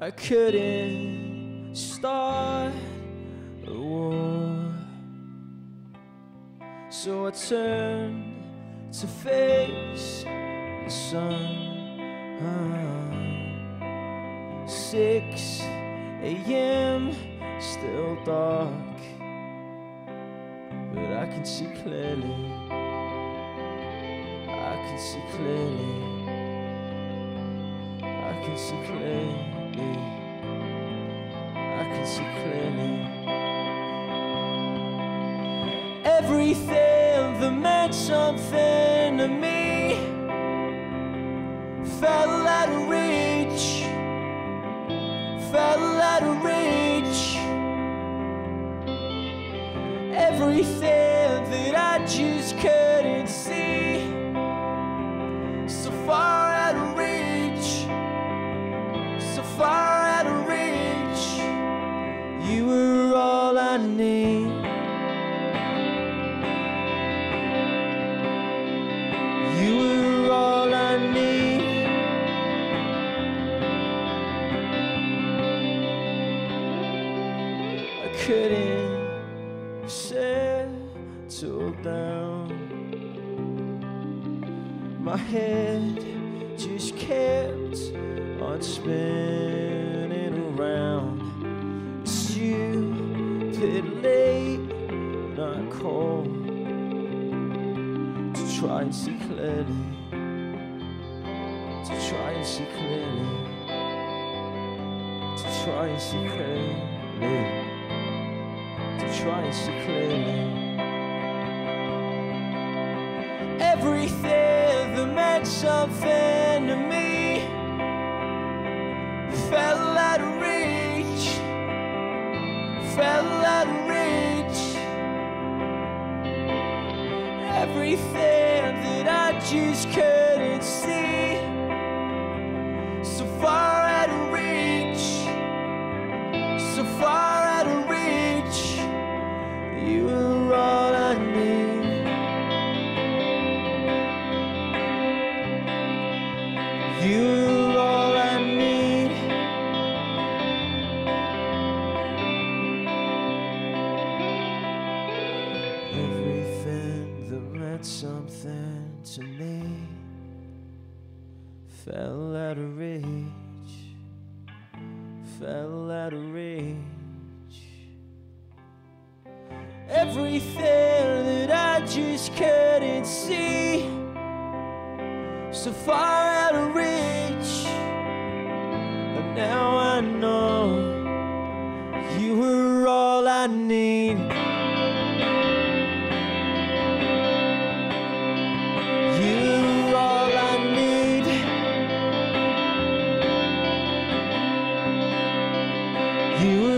I couldn't start a war. So I turned to face the sun. Six a.m. still dark, but I can see clearly. I can see clearly. I can see clearly. I can see clearly. Everything that meant something to me fell out of reach. Fell out of reach. Everything that I just couldn't so far out of reach. You were all I need. You were all I need. I couldn't settle down. My head just kept on spinning around. Stupid late night call to try and see clearly. To try and see clearly. To try and see clearly. To try and see clearly. Everything that meant something fell out of reach. Everything that I just couldn't see, so far out of reach, so far out of reach. You were all I need. You're meant something to me fell out of reach, fell out of reach. Everything that I just couldn't see so far out of reach. But now I know you were all I need. You